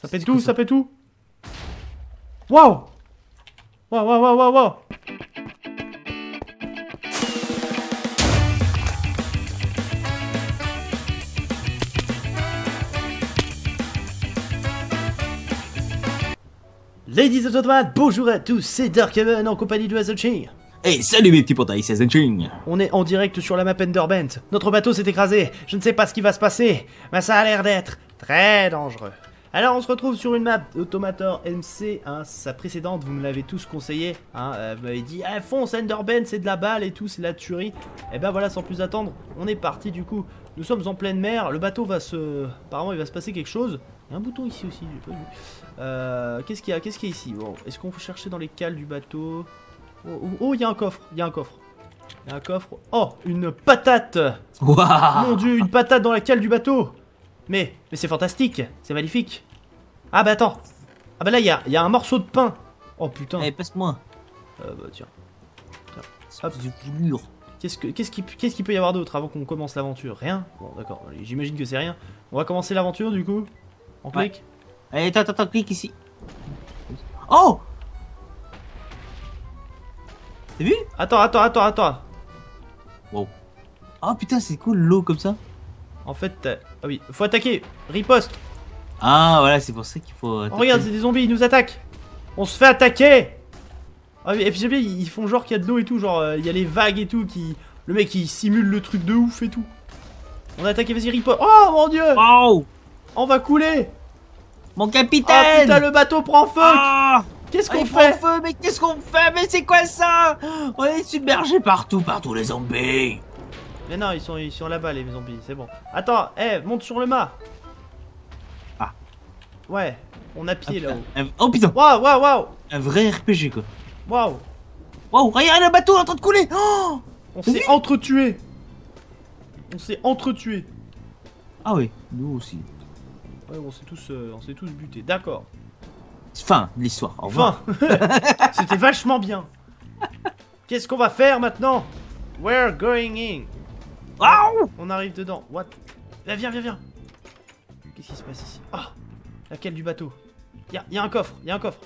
Ça pète tout, ça pète tout Waouh Waouh, waouh, waouh, waouh, waouh Ladies and gentlemen, bonjour à tous, c'est Darkhaven en compagnie de Hazelching. Hey, salut mes petits potailles, c'est Zenching On est en direct sur la map Enderbent. Notre bateau s'est écrasé. Je ne sais pas ce qui va se passer, mais ça a l'air d'être très dangereux. Alors on se retrouve sur une map Automator MC, hein, sa précédente, vous me l'avez tous conseillé, hein, euh, vous m'avez dit eh, fonce Enderbent, c'est de la balle et tout, c'est de la tuerie. Et ben voilà, sans plus attendre, on est parti du coup. Nous sommes en pleine mer, le bateau va se... Apparemment il va se passer quelque chose. Il y a un bouton ici aussi, j'ai pas vu. Euh, Qu'est-ce qu'il y a Qu'est-ce qu'il y a ici? Bon, Est-ce qu'on peut chercher dans les cales du bateau? Oh, oh, oh, il y a un coffre, il y a un coffre. Il y a un coffre. Oh, une patate Waouh Mon dieu, une patate dans la cale du bateau Mais, mais c'est fantastique, c'est magnifique. Ah bah attends. Ah bah là, il y a, y a un morceau de pain. Oh putain. Eh, passe-moi Euh, bah tiens. Lourd. Qu'est-ce que- qu'est-ce qu'il qu'est-ce qu'il peut y avoir d'autre avant qu'on commence l'aventure? Rien Bon, d'accord, j'imagine que c'est rien. On va commencer l'aventure du coup? On Ouais. clique? Allez, attends, attends, clique ici. Oh T'as vu? Attends, attends, attends, attends. Oh putain, c'est cool l'eau comme ça. En fait, ah oui, faut attaquer. Riposte. Ah, voilà, c'est pour ça qu'il faut. Oh, regarde, c'est des zombies, ils nous attaquent. On se fait attaquer. Ah et puis j'aime bien, ils font genre qu'il y a de l'eau et tout, genre euh, il y a les vagues et tout qui. Le mec il simule le truc de ouf et tout. On a attaqué, vas-y, riposte. Oh mon dieu Oh On va couler Mon Oh capitaine putain, le bateau prend feu Ah Qu'est-ce Ah, qu'on fait prend feu, mais qu'est-ce qu'on fait Mais c'est quoi ça On est submergé partout, partout les zombies. Mais non, ils sont, ils sont là-bas les zombies, c'est bon. Attends, eh, monte sur le mât Ah. Ouais, on a pied là-haut. Un- Oh putain, Waouh, waouh, waouh. Un vrai RPG quoi. Waouh. Wow, regarde le bateau en train de couler. Oh. On s'est entretués. On s'est entretués. Ah oui, nous aussi. Ouais, on s'est tous, euh, on s'est tous butés, d'accord. Fin de l'histoire. Au revoir. Enfin C'était vachement bien. Qu'est-ce qu'on va faire maintenant? We're going in. Waouh. On arrive dedans, what? Là, viens, viens, viens. Qu'est-ce qui se passe ici? Ah Laquelle du bateau Y'a y a un coffre, y a un coffre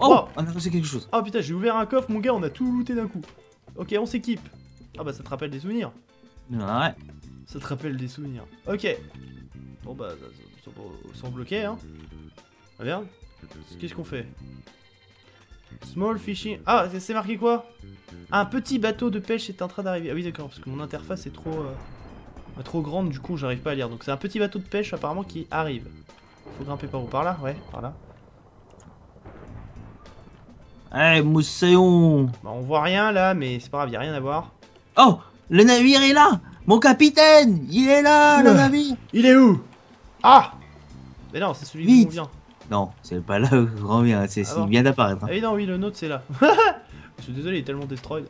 Oh, Wow. on a reçu quelque chose. Oh putain, j'ai ouvert un coffre, mon gars, on a tout looté d'un coup. Ok, on s'équipe. Ah bah ça te rappelle des souvenirs. Ouais. Ça te rappelle des souvenirs. Ok. Bon bah, ça- ça- ça- sans bloquer, hein. Regarde. Qu'est-ce qu'on fait? Small fishing. Ah, c'est- c'est marqué quoi? Un petit bateau de pêche est en train d'arriver. Ah oui, d'accord, parce que mon interface est trop, euh, trop grande, du coup, j'arrive pas à lire. Donc c'est un petit bateau de pêche apparemment qui arrive. Faut grimper par où Par là Ouais, par là. Eh, moussaillon Bah, on voit rien là, mais c'est pas grave, y a rien à voir. Oh Le navire est là Mon capitaine Il est là, le navire Il est où? Ah Mais non, c'est celui d'où Vite. on vient. Non, c'est pas là où je reviens, c'est Ah bon vient d'apparaître. hein. Ah oui, non, oui, le nôtre c'est là. Je suis désolé, il est tellement destroyed.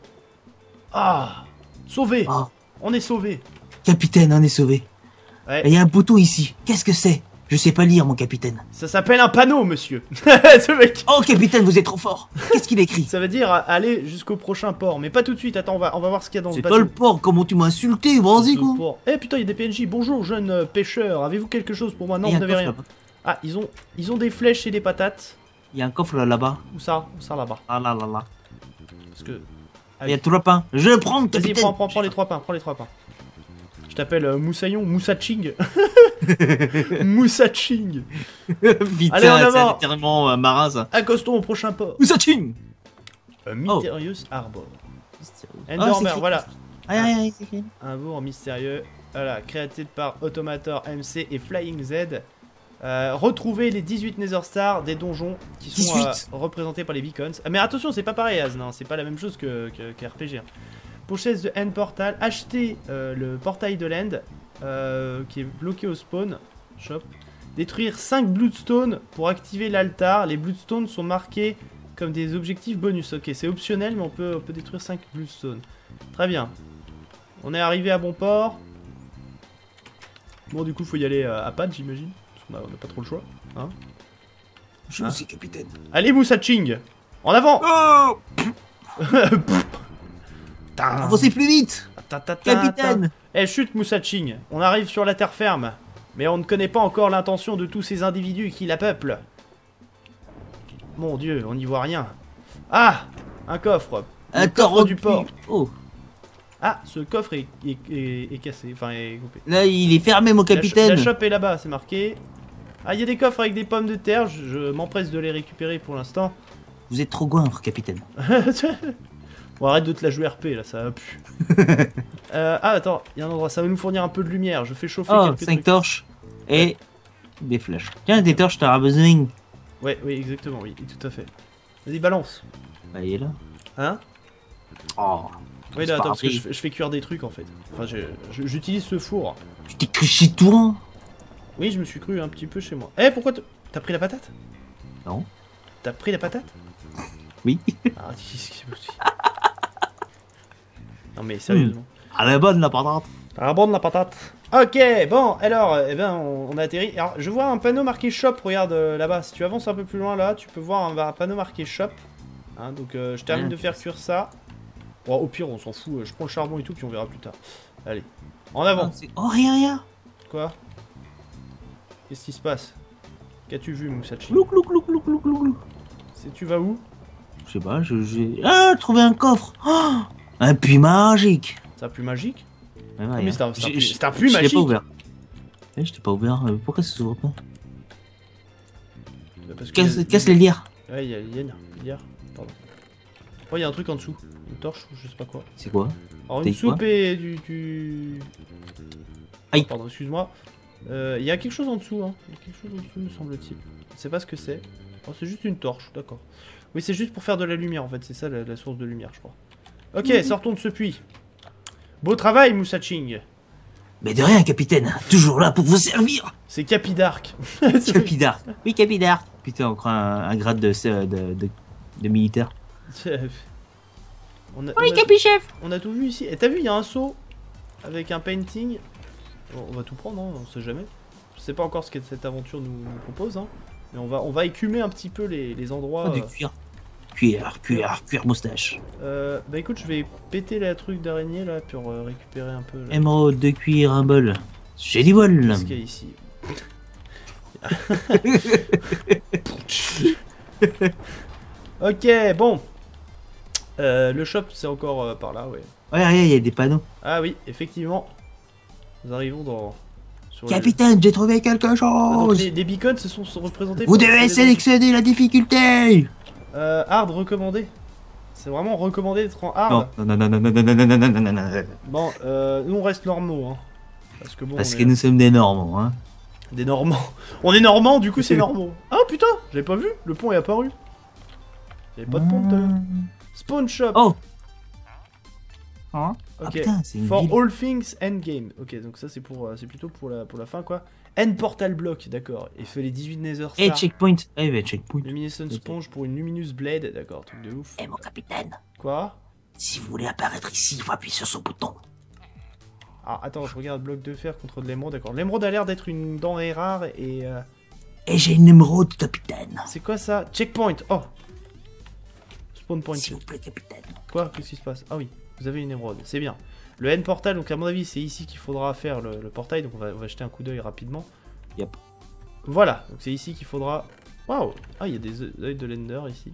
Ah Sauvé Ah, On est sauvé capitaine, on est sauvé. Ouais, il y a un bouton ici. Qu'est-ce que c'est? Je sais pas lire, mon capitaine. ça s'appelle un panneau, monsieur Ce mec Oh, capitaine, vous êtes trop fort Qu'est-ce qu'il écrit? Ça veut dire euh, aller jusqu'au prochain port, mais pas tout de suite, attends, on va, on va voir ce qu'il y a dans le C'est bateau. pas le port, comment tu m'as insulté, vas-y, quoi port. Eh putain, il y a des PNJ. Bonjour, jeune euh, pêcheur. Avez-vous quelque chose pour moi? Non, vous n'avez rien. Ah, ils ont, ils ont des flèches et des patates. Il y a un coffre là, là-bas. Où ça? Où ça là-bas? Ah là là là. Parce que. Il y a trois pains. Je prends, Vas-y, capitaine prends, prends, prends les trois pains, prends les trois pains. Je t'appelle euh, Moussaillon, Moussaching. Moussaching. Putain, Allez, en c'est avant. littéralement euh, marin, ça. Accostons au prochain port. Oussaching A Mysterious Harbor. Ah, Endormer, c'est écrit. voilà. Aïe, aïe, aïe, c'est. Un bourg mystérieux. Voilà, créé par Automator MC et Flying Z. Euh, retrouvez les 18 Nether Stars des donjons qui sont 18. euh, représentés par les beacons. Ah, mais attention, c'est pas pareil, Az, non, c'est pas la même chose que, que, que RPG. hein. Pochette de End Portal, achetez euh, le portail de l'End euh, qui est bloqué au spawn. Shop. Détruire 5 Bloodstone pour activer l'altar. Les Bloodstones sont marqués comme des objectifs bonus. Ok, c'est optionnel, mais on peut, on peut détruire 5 Bloodstone. Très bien. On est arrivé à bon port. Bon, du coup, faut y aller euh, à pattes, j'imagine. Parce qu'on a, on a pas trop le choix. Je Ah. aussi, capitaine. Allez, Moussaching En avant Oh Avancez plus vite ta- ta- ta- Capitaine ta. Eh, chute, Moussaching On arrive sur la terre ferme. Mais on ne connaît pas encore l'intention de tous ces individus qui la peuplent. Mon dieu, on n'y voit rien. Ah Un coffre. Un coffre corps du port. Oh, Ah, ce coffre est, est- est- est cassé, enfin est coupé. là il est fermé mon capitaine. La, shop est là-bas, c'est marqué. Ah, il y a des coffres avec des pommes de terre, je, je m'empresse de les récupérer pour l'instant. Vous êtes trop goinfre capitaine. bon, arrête de te la jouer RP là, ça a pu. Euh, ah, attends, il y a un endroit, ça va nous fournir un peu de lumière. Je fais chauffer Oh, quelques 5 trucs. torches et des flèches. Tiens, des torches, t'auras besoin. Ouais, oui, exactement, oui, tout à fait. Vas-y, balance. Bah, il est là. Hein? Oh, Oui, là, attends, parce que je, fais- je fais cuire des trucs en fait. Enfin, j'utilise ce four. tu t'es cru chez toi? Oui, je me suis cru un petit peu chez moi. Eh, pourquoi T'as pris la patate? Non. T'as pris la patate? Oui. Ah, qu'est-ce que c'est possible Non, mais sérieusement. À la bonne la patate. Ah bon de la patate. Ok, bon, alors, euh, eh ben, on, on a atterri. Alors, je vois un panneau marqué shop, regarde euh, là-bas. Si tu avances un peu plus loin là, tu peux voir un, un panneau marqué shop. Hein, donc, euh, je termine Ah, de faire cuire ça. Bon, au pire, on s'en fout. Je prends le charbon et tout, puis on verra plus tard. Allez, en avant. Oh, c'est- oh, rien, rien. Quoi? Qu'est-ce qui se passe? Qu'as-tu vu, Moussachi Louk, louk, louk, louk, louk, louk, louk. C'est tu vas où? Je sais pas, je- j'ai. Ah, trouvé un coffre. Oh, un puits magique. C'est un puits magique Ouais, ouais, mais hein. c'est un- puits- un puits je magique. pas ouvert. Eh, je t'ai pas ouvert. Pourquoi ça s'ouvre pas Parce que- Casse, casse les lières. Ouais, il y a une- hier. Pardon. Oh, il y a un truc en dessous. Une torche ou je sais pas quoi. C'est quoi Alors, une soupe et du. du... Aïe. Oh, pardon, excuse-moi. Euh, Il y a quelque chose en dessous, hein. Il y a quelque chose en dessous, me semble-t-il. Je sais pas ce que c'est. Oh, c'est juste une torche, d'accord. Oui, c'est juste pour faire de la lumière en fait. C'est ça la, la source de lumière, je crois. Ok, sortons de ce puits. Beau travail, Moussaching. Mais de rien, capitaine. Toujours là pour vous servir. C'est Capidark. Capidar. Oui, Capidar. Putain, encore un, un grade de, de, de, de militaire. on, a, Oui, on, a, Capichef. on a tout vu ici. Et t'as vu, il y a un seau avec un painting. Bon, on va tout prendre, hein, on sait jamais. Je sais pas encore ce que cette aventure nous, nous propose, hein. mais on va, on va écumer un petit peu les, les endroits. Oh, du euh, cuir. Cuir, cuir, moustache. Euh, bah écoute, je vais péter la truc d'araignée là pour euh, récupérer un peu. là, Émeraude de cuir, un bol. J'ai du bol. Qu'est-ce qu'il y a ici Ok, bon. Euh, le shop, c'est encore par là, ouais. Ouais, regarde, il y a des panneaux. Ah oui, effectivement. Nous arrivons dans. sur le- Capitaine, j'ai trouvé quelque Ah, donc chose. les, les beacons se sont, représentés. Vous devez sélectionner la difficulté. Euh, hard recommandé. C'est vraiment recommandé d'être en hard. Non, non, non, non, non, non, non, non, non, non, non, non, non. Bon, euh, nous on reste normaux, hein. Parce que bon, Parce on que est nous sommes des normands, hein. des normands. On est normands, du coup c'est normaux. Ah putain, j'avais pas vu, le pont est apparu. Y'avait pas de pont tout à l'heure. Spawn shop. Oh. Hein ok. Ah putain, c'est une For ville. all things endgame. Ok, donc ça c'est pour, euh, c'est plutôt pour la, pour la fin quoi. End portal block, d'accord. Et fait les 18 Nether Stars. checkpoint. Eh, bah, checkpoint. Luminescent sponge pour une luminous blade, d'accord, truc de ouf. Eh, mon capitaine, Quoi? Si vous voulez apparaître ici, il faut appuyer sur ce bouton. Ah attends, je regarde bloc de fer contre de l'émeraude, d'accord. L'émeraude a l'air d'être une denrée rare et euh, Et j'ai une émeraude, capitaine. c'est quoi ça? Checkpoint. Oh. Spawn point. S'il vous plaît, capitaine. Quoi? Qu'est-ce qui se passe? Ah oui, vous avez une émeraude, c'est bien. Le N portal, donc à mon avis, c'est ici qu'il faudra faire le, le portail, donc on va, on va jeter un coup d'œil rapidement. Yep. Voilà, donc c'est ici qu'il faudra. Waouh Ah, il y a des œils de l'Ender ici.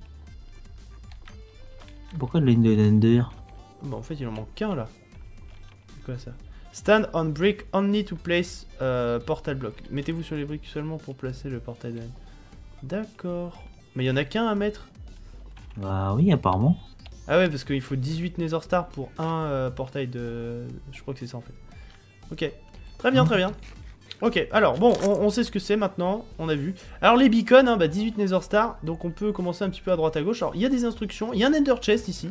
Pourquoi le Ender Bah, en fait, il en manque qu'un là. C'est quoi ça? Stand on brick only to place euh, portal block. Mettez-vous sur les briques seulement pour placer le portail de N. D'accord. Mais il y en a qu'un à mettre? Bah oui, apparemment. Ah ouais, parce qu'il faut 18 Nether Stars pour un euh, portail de... Je crois que c'est ça en fait. Ok. Très bien, très bien. Ok, alors bon, on, on sait ce que c'est maintenant, on a vu. Alors les beacons, hein, bah, 18 Nether Stars, donc on peut commencer un petit peu à droite à gauche. Alors il y a des instructions, il y a un Ender Chest ici.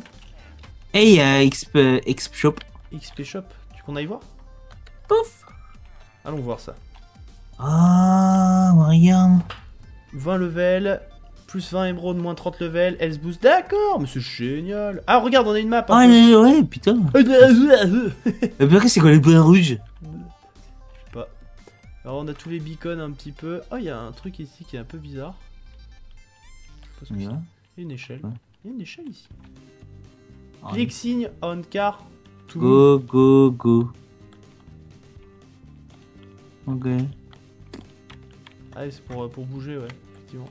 Et il y a Exp, Exp Shop. XP Shop, tu qu'on aille voir? Pouf Allons voir ça. Ah, regarde. 20 levels, plus 20 émeraudes, moins 30 levels, Health Boost, d'accord, mais c'est génial. Ah regarde, on a une map. Ah, un peu. ouais, ouais, putain. Mais pourquoi c'est quoi les points rouges? Pas. Alors on a tous les beacons un petit peu. Oh, il y a un truc ici qui est un peu bizarre. Je sais pas ce que c'est. va Il y a une échelle. Il y a une échelle ici. Ah, Click signe on car to. Go, go, go. Ok. Ah, c'est pour, euh, pour bouger, ouais, effectivement.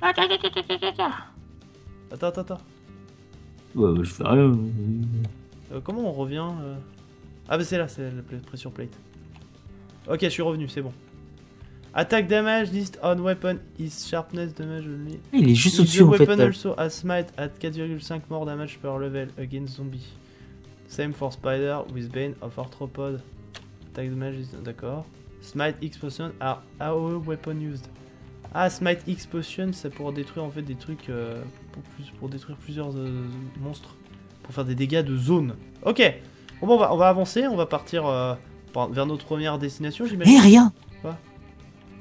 Attends, attends, attends, attends, attends. Attends, attends, attends. Ouais, bah, je fais rien. Euh, comment on revient euh Ah, bah c'est là, c'est la pressure plate. Ok, je suis revenu, c'est bon. Attack damage, list on weapon is sharpness damage only. Il est juste au-dessus en fait. weapon also has smite at 4,5 more damage per level against zombie. Same for spider with bane of arthropod. Attack damage is... D'accord. Smite X potion are AOE weapon used. Ah, Smite X potion, c'est pour détruire en fait des trucs... euh, pour, plus- pour détruire plusieurs euh, monstres. Pour faire des dégâts de zone. Ok. Bon, bon, on, va, on va avancer, on va partir euh, vers notre première destination, Eh, j'imagine. rien Quoi?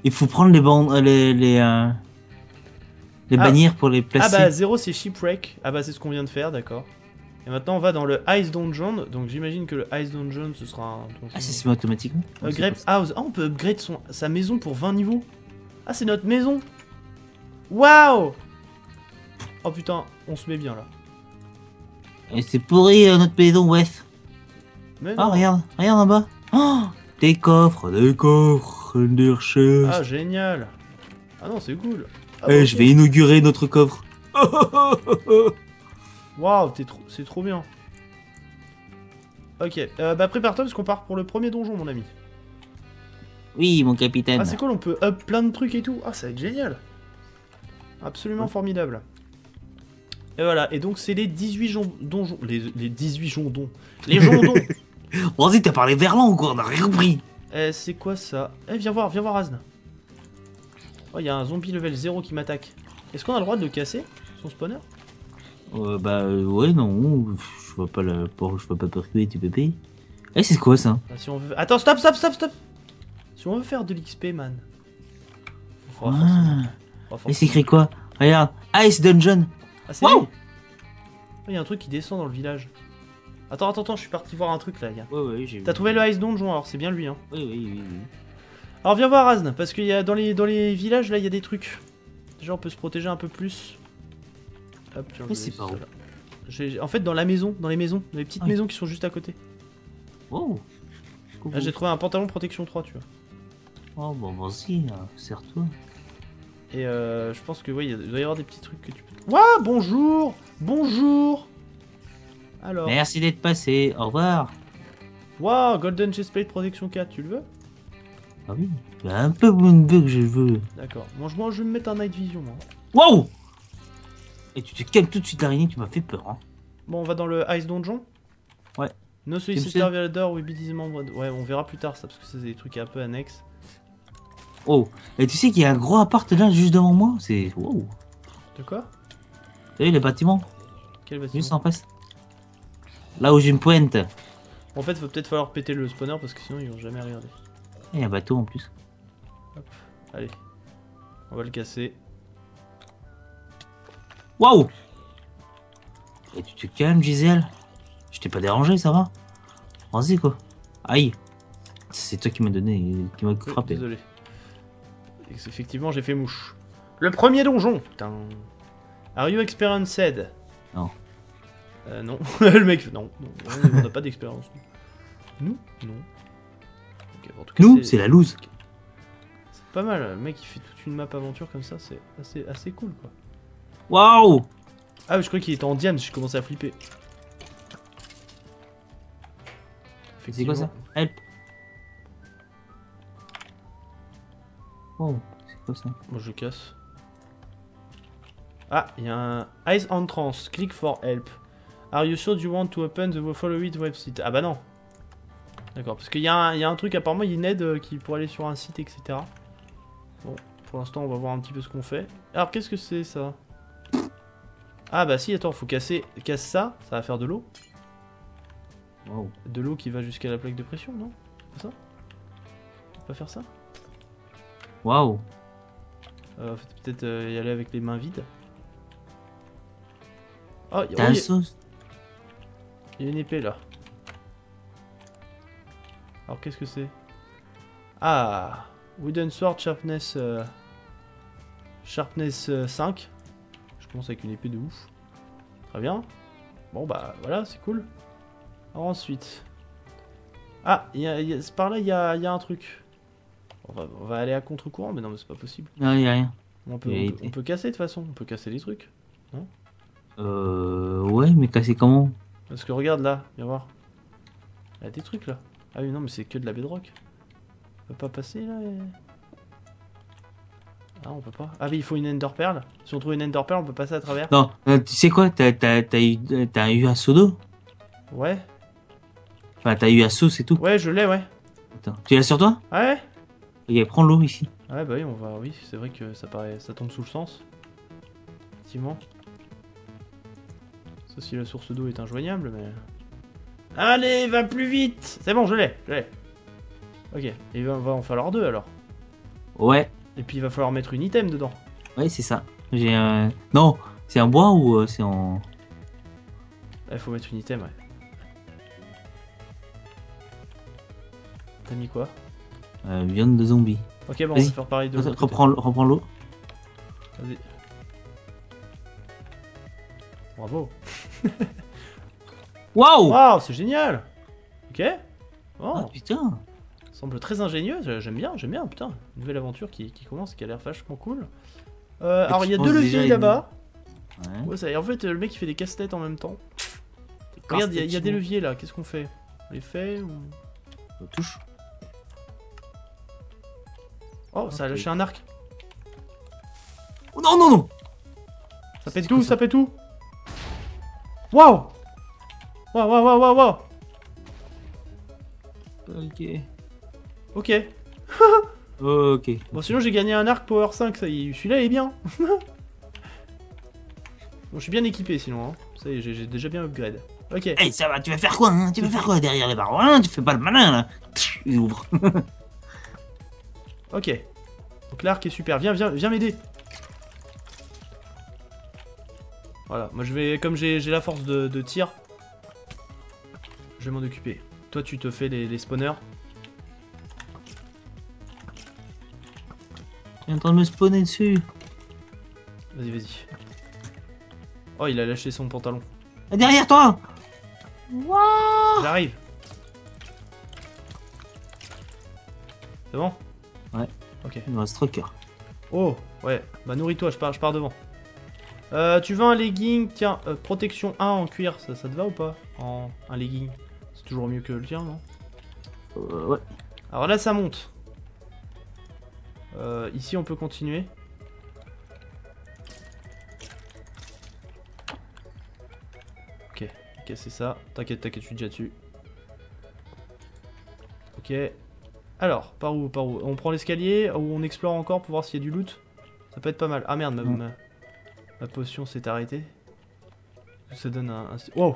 Il faut prendre les bandes, les, les, les Ah. bannières pour les Ah placer. bah 0 c'est Shipwreck. Ah bah c'est ce qu'on vient de faire, d'accord. Et maintenant on va dans le Ice Dungeon. Donc j'imagine que le Ice Dungeon ce sera un. Ah, c'est semi automatiquement House. Ah on peut upgrade son, sa maison pour 20 niveaux. Ah c'est notre maison. Waouh Oh putain, on se met bien là. Et c'est pourri euh, notre maison. Mais Ah, regarde, regarde en bas. Oh, des coffres, des coffres, des chaises. Ah génial. Ah non c'est cool. Ah, Eh, ok. je vais inaugurer notre coffre. Waouh, trop- c'est trop bien. Ok, euh, bah prépare-toi parce qu'on part pour le premier donjon mon ami. Oui, mon capitaine. Ah c'est cool, on peut up plein de trucs et tout. Ah ça va être génial. Absolument Ouais. formidable. Et voilà, et donc c'est les 18 jon- donjons. Les, les 18 jondons. Les jondons Vas-y, t'as parlé verlan ou quoi? On a rien compris. Eh, c'est quoi ça? Eh, viens voir, viens voir Azn. Oh, il y a un zombie level 0 qui m'attaque. Est-ce qu'on a le droit de le casser Son spawner? Euh, bah, euh, ouais, non. Je vois pas la je vois pas pourquoi tu peux payer. Eh, c'est quoi ça? Ah, si on veut... Attends, stop, stop, stop, stop Si on veut faire de l'XP, man. Forcément- Ah, Et c'est écrit quoi? Regarde, Ice Dungeon. Ah, c'est Wow Il y a un truc qui descend dans le village. Attends, attends, attends, je suis parti voir un truc là, gars. Ouais, ouais, j'ai T'as trouvé le Ice Donjon, alors c'est bien lui, hein. Oui, oui, oui. oui. Alors viens voir Azn, parce qu'il y a dans les, dans les villages là, il y a des trucs. Déjà, on peut se protéger un peu plus. Hop, Mais c'est. J'ai- En fait, dans la maison, dans les maisons, dans les petites Ah oui. maisons qui sont juste à côté. Oh. Coucou. Là, j'ai trouvé un pantalon protection 3, tu vois. Oh, bon, vas-y, euh, serre-toi. Et euh, je pense que oui, il doit y avoir des petits trucs que tu peux. Ouah, bonjour Bonjour Alors, Merci d'être passé. Au revoir. waouh, Golden Chestplate Protection 4, tu le veux? Ah oui, un peu bug que je veux. D'accord. Moi, je, moi, je vais me mettre un Night Vision, moi. Wow Et tu te calmes tout de suite l'araignée, tu m'as fait peur. Hein. Bon, on va dans le Ice Donjon Ouais. No solicitor door will be. Ouais, on verra plus tard ça, parce que c'est des trucs un peu annexes. Oh, et tu sais qu'il y a un gros appart là juste devant moi C'est. Wow De quoi? T'as vu les bâtiments? Quel bâtiment? Juste en face. Là où j'ai une pointe. Et En fait, faut peut-être falloir péter le spawner, parce que sinon, ils vont jamais regarder. il y a un bateau en plus. Allez. On va le casser. Waouh Et tu te calmes, Gisèle? Je t'ai pas dérangé, ça va? Vas-y quoi. Aïe C'est toi qui m'as donné, qui m'a Oui, frappé. Désolé. Effectivement, j'ai fait mouche. Le premier donjon Putain. Are you experienced Non. Euh, non. le mec, non. non, on n'a pas d'expérience. Nous Non. Ok, bon, en tout cas, Nous, c'est la loose. C'est pas mal. Le mec, il fait toute une map aventure comme ça, c'est assez, assez cool, quoi. Waouh Ah, je crois qu'il était en diams, j'ai commencé à flipper. C'est quoi ça? Help Oh, c'est quoi ça Moi, je casse. Ah, il y a un Ice Entrance. Click for help. Are you sure you want to open the following website? Ah bah non. D'accord, parce qu'il y, a un- il y a un truc, apparemment, il y a une aide euh, qui pour aller sur un site, etc. Bon, pour l'instant, on va voir un petit peu ce qu'on fait. Alors, qu'est-ce que c'est, ça? Ah bah si, attends, faut casser casse ça, ça va faire de l'eau. Waouh. De l'eau qui va jusqu'à la plaque de pression, non? C'est ça? On peut pas faire ça? Waouh Euh, faut peut-être euh, y aller avec les mains vides. Oh, y- T'as oh, un y, a une épée là. Alors qu'est-ce que c'est? Ah Wooden Sword Sharpness euh, Sharpness euh, 5. Je commence avec une épée de ouf. Très bien. Bon bah voilà, c'est cool. Alors, ensuite. Ah, y a, y a- par là il y a, y a un truc. On va, on va aller à contre-courant, mais non, mais c'est pas possible. Non, y a rien. On peut, Il a on peut, été. on peut casser de toute façon, on peut casser les trucs. Euh. Ouais, mais casser comment? Parce que regarde là, viens voir. Il y a des trucs là. Ah oui, non, mais c'est que de la bedrock. On peut pas passer là et- Ah, on peut pas. Ah, mais il faut une ender pearl. Si on trouve une ender pearl, on peut passer à travers. Non, euh, tu sais quoi T'as eu, eu assaut d'eau? Ouais, Enfin, t'as eu assaut, c'est tout. ouais, je l'ai, ouais. Attends. Tu l'as sur toi? Ah ouais? Ok, prends l'eau ici. Ouais, bah oui, on va. Oui, c'est vrai que ça paraît. Ça tombe sous le sens. Effectivement. Ça, si la source d'eau est injoignable, mais. Allez, va plus vite C'est bon, je l'ai, je l'ai. Ok, il va, va en falloir deux alors. Ouais, Et puis il va falloir mettre une item dedans. ouais, c'est ça. J'ai un. Non, c'est en bois ou euh, c'est en. Il faut mettre une item, ouais. T'as mis quoi? Euh, viande de zombie. Ok, bon, on va faire pareil de l'autre reprends, reprends l'eau. Vas-y. Bravo. Waouh Waouh, c'est génial Ok Oh, putain semble très ingénieux, j'ai- j'aime bien, j'aime bien, putain. Une nouvelle aventure qui, qui commence, qui a l'air vachement cool. Euh, alors, il y a deux leviers là-bas. Ouais. Ouais, ça, et en fait, le mec il fait des casse-têtes en même temps. Regarde, il y y, a des leviers là, qu'est-ce qu'on fait? On les fait ou... on touche. Oh, ça a lâché un arc. Oh non, non, non Ça pète tout, ça ça pète tout Waouh Waouh, waouh, waouh, waouh, waouh Ok. Ok. Ok. Bon, sinon j'ai gagné un arc Power 5, ça y est, celui-là il est bien. bon, je suis bien équipé sinon, hein. Ça y est, j'ai- déjà bien upgrade. Ok. Hey, ça va, tu vas faire quoi hein? Tu vas faire quoi derrière les barreaux hein? Tu fais pas le malin là Tch, Il ouvre. Ok. Donc l'arc est super. Viens, viens, viens m'aider. Voilà, moi je vais, comme j'ai j'ai la force de, de tir, je vais m'en occuper. Toi tu te fais les, les spawners. Il est en train de me spawner dessus. Vas-y, vas-y. Oh, il a lâché son pantalon. Ah, Derrière toi J'arrive. C'est bon? Ouais. Ok. Il reste cœurs. Oh, ouais. Bah nourris-toi, je pars, je pars devant. Euh, tu veux un legging? Tiens, euh, protection 1 en cuir, ça, ça te va ou pas? En un legging. C'est toujours mieux que le tien, non? Euh, ouais. Alors là, ça monte. Euh, ici, on peut continuer. Ok, ok, c'est ça. T'inquiète, t'inquiète, je suis déjà dessus. Ok. Alors, par où, par où? On prend l'escalier ou on explore encore pour voir s'il y a du loot? Ça peut être pas mal. Ah merde, ma, Mm. ma, ma potion s'est arrêtée. Ça donne un... un... Wow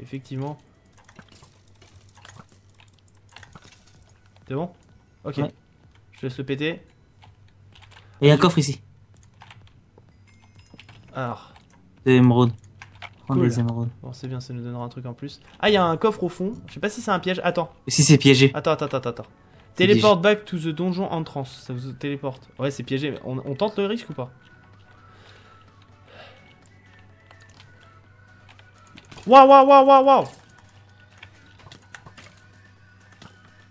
Effectivement. C'est bon? Ok. Ouais. Je laisse le péter. Et il y a un coffre ici. Alors, Des émeraudes. Prends Cool. des émeraudes. bon, c'est bien, ça nous donnera un truc en plus. Ah, il y a un coffre au fond. Je sais pas si c'est un piège. Attends, Et si c'est piégé attends, attends, attends, attends. Téléporte back to the donjon entrance. Ça vous téléporte. Ouais, c'est piégé. mais On, on tente le risque ou pas? Waouh, waouh, waouh, waouh, waouh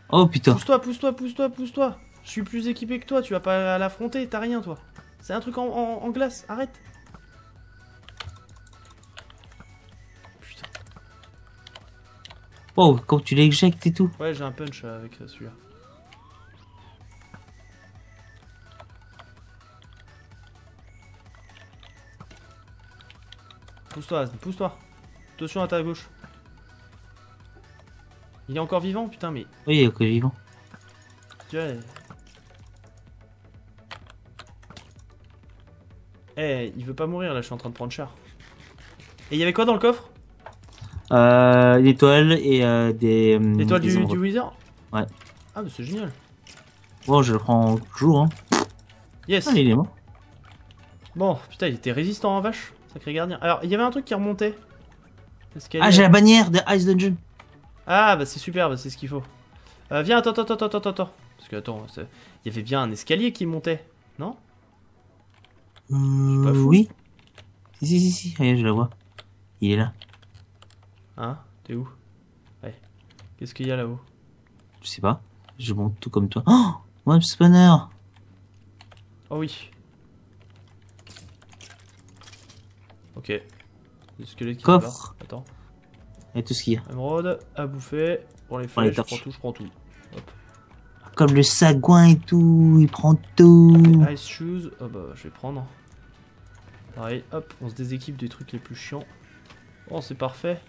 Oh putain. Pousse-toi, pousse-toi, pousse-toi, pousse-toi. Je suis plus équipé que toi, tu vas pas l'affronter, t'as rien toi. C'est un truc en, en- en glace, arrête. Putain. Oh, quand tu l'éjectes et tout. Ouais, j'ai un punch avec celui-là. Pousse-toi, pousse-toi. Attention à ta gauche. Il est encore vivant, putain, mais Oui, ok, vivant. tu vois. Eh, il veut pas mourir là, je suis en train de prendre cher. Et il y avait quoi dans le coffre? Euh, l'étoile et euh, des. L'étoile des du, Wizard? Ouais. Ah, mais c'est génial. Bon, je le prends toujours, hein. Yes. Ah, il est mort. Bon, putain, il était résistant en vache. Sacré gardien. Alors, il y avait un truc qui remontait. Ah, j'ai la bannière de Ice Dungeon. Ah, bah c'est super, bah, c'est ce qu'il faut. Euh, viens, attends, attends, attends, attends, attends. Parce que, attends, il y avait bien un escalier qui montait, non? Euh, pas fou. oui. Si, si, si, si, regarde, je la vois. Il est là. Hein? T'es où? Ouais. Qu'est-ce qu'il y a là-haut? Je sais pas. Je monte tout comme toi. Oh Web spawner. Oh oui. Ok. Le squelette qui Coffre. Attends. Et tout ce qu'il y a. Émeraude, à bouffer. Pour les flèches, je prends tout, je prends tout. Comme le sagouin et tout, il prend tout. Ice shoes, oh bah je vais prendre. Pareil, hop, on se déséquipe des trucs les plus chiants. Oh c'est parfait.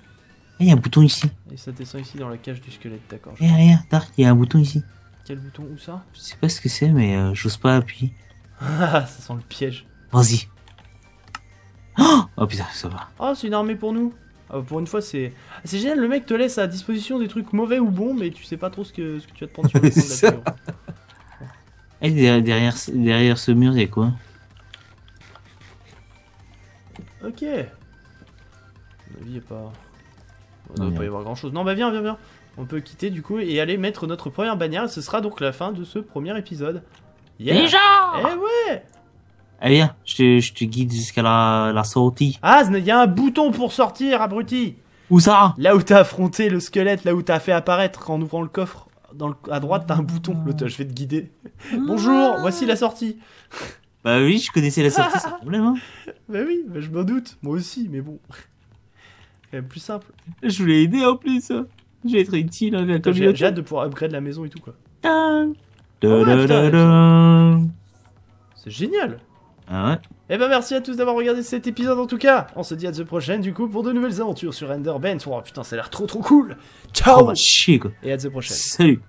Eh, il y a un bouton ici. Et ça descend ici dans la cage du squelette, d'accord. Eh, regarde, Dark, il y a un bouton ici. Quel bouton Où ça? Je sais pas ce que c'est, mais euh, j'ose pas appuyer. Ah, ça sent le piège. Vas-y. Oh, oh putain, ça va. Oh, c'est une armée pour nous. Ah, pour une fois, c'est c'est génial. Le mec te laisse à disposition des trucs mauvais ou bons, mais tu sais pas trop ce que, ce que tu vas te prendre sur le de la. Eh, derrière, derrière, derrière ce mur, il y a quoi? Ok. À mon avis, pas. Il Non, doit y a pas y avoir grand chose. Non, bah viens, viens, viens. On peut quitter du coup et aller mettre notre première bannière. Et ce sera donc la fin de ce premier épisode. Yeah. Eh ouais Eh viens, je te, je te guide jusqu'à la, la sortie. Ah, il y a un bouton pour sortir, abruti Où ça Là où t'as affronté le squelette, là où t'as fait apparaître en ouvrant le coffre, dans le, à droite t'as un bouton. L'autre, je vais te guider. Bonjour, voici la sortie. Bah oui, je connaissais la sortie sans problème. Hein. Bah oui, bah je m'en doute, moi aussi, mais bon. Même plus simple. Je voulais aider en plus. hein. Je vais être utile avec la J'ai hâte de pouvoir upgrade la maison et tout quoi. Ouais, Da-da-da-da. C'est génial. Ah ouais. Eh ben merci à tous d'avoir regardé cet épisode en tout cas. On se dit à la prochaine du coup pour de nouvelles aventures sur Enderbent. Oh putain, ça a l'air trop trop cool. Oh Ciao bah chier quoi. et à la prochaine. Salut.